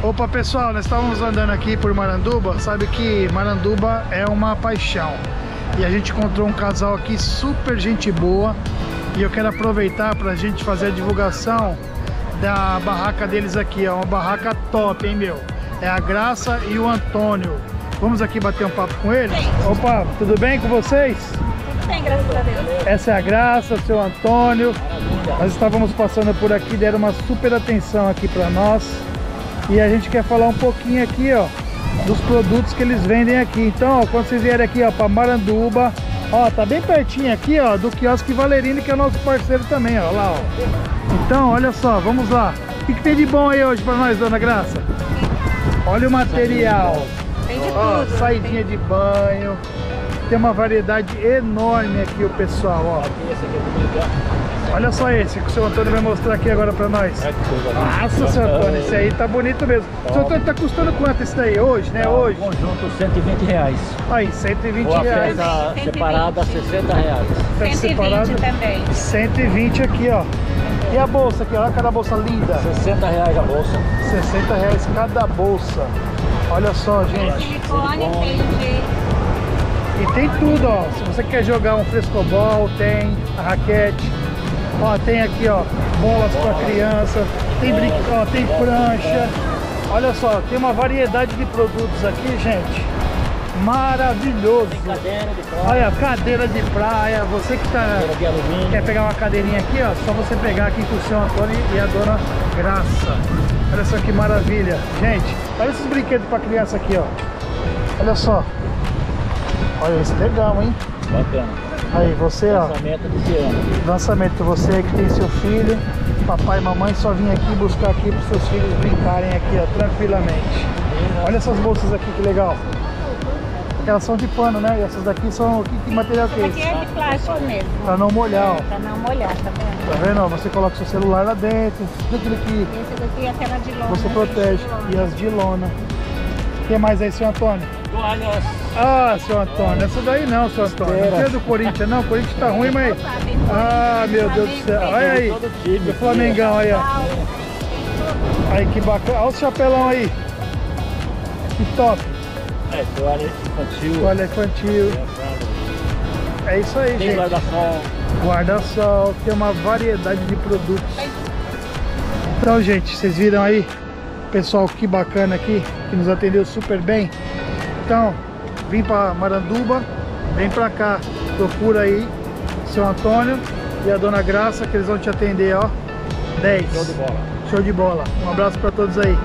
Opa pessoal, nós estávamos andando aqui por Maranduba. Sabe que Maranduba é uma paixão. E a gente encontrou um casal aqui super gente boa. E eu quero aproveitar para a gente fazer a divulgação Da barraca deles aqui. É uma barraca top, hein meu? É a Graça e o Antônio. Vamos aqui bater um papo com eles? Opa, tudo bem com vocês? Tudo bem, graças a Deus. Essa é a Graça, o seu Antônio. Nós estávamos passando por aqui Deram uma super atenção aqui para nós e a gente quer falar um pouquinho aqui, ó, dos produtos que eles vendem aqui. Então, ó, quando vocês vierem aqui, ó, para Maranduba, ó, tá bem pertinho aqui, ó, do quiosque Valerino, que é nosso parceiro também, ó, lá, ó. Então, olha só, vamos lá. O que, que tem de bom aí hoje para nós, dona Graça? Olha o material. Tem de Ó, tudo. saidinha de banho. Tem uma variedade enorme aqui, o pessoal, ó. É Olha só esse que o seu Antônio vai mostrar aqui agora pra nós. linda. Nossa, seu Antônio, esse aí tá bonito mesmo. Seu Antônio, tá custando quanto esse daí hoje, né? Hoje? Conjunto 120 reais. Aí, 120 Ou a reais. peça 120. separada 60 reais. Tá 120 separado? também. 120 aqui, ó. E a bolsa aqui, olha cada bolsa linda. 60 reais a bolsa. 60 reais cada bolsa. Olha só, gente. Silicone. E tem tudo, ó. Se você quer jogar um frescobol, tem a raquete. Ó, tem aqui, ó, bolas para criança. Tem brinque, ó, tem prancha. Olha só, tem uma variedade de produtos aqui, gente. Maravilhoso. Cadeira de praia, Olha, cadeira de praia. Você que tá quer pegar uma cadeirinha aqui, ó, só você pegar aqui com o seu Antônio e a dona Graça. Olha só que maravilha. Gente, olha esses brinquedos para criança aqui, ó. Olha só. Olha, esse é legal, hein? Bacana. Aí, você, ó, Lançamento desse ano. lançamento, você aí que tem seu filho, papai e mamãe só vim aqui buscar aqui para seus filhos brincarem aqui, ó, tranquilamente. Olha essas bolsas aqui, que legal. Elas são de pano, né? E essas daqui são, que, que material que é Aqui esse? é de plástico mesmo. Pra não molhar, ó. Pra não molhar, tá vendo? Tá vendo? ó? Você coloca seu celular lá dentro, tudo aquilo que Esse daqui é aquela de lona. você protege. E as de lona. O que mais aí, seu Antônio? Toalhas. Ah, seu Antônio, essa daí não, seu Antônio. Não é do Corinthians, não. O Corinthians tá ruim, mas. Ah, meu Deus do céu. Olha aí. O Flamengão aí, ó. Aí que bacana. Olha o chapelão aí. Que top. É, toalha infantil. Toalha infantil. É isso aí, Tem gente. guarda-sol. Guarda-sol. Tem uma variedade de produtos. Então, gente, vocês viram aí? Pessoal, que bacana aqui. Que nos atendeu super bem. Então, vim para Maranduba. Vem pra cá. Procura aí seu Antônio e a dona Graça que eles vão te atender, ó. 10. Show de bola. Show de bola. Um abraço para todos aí.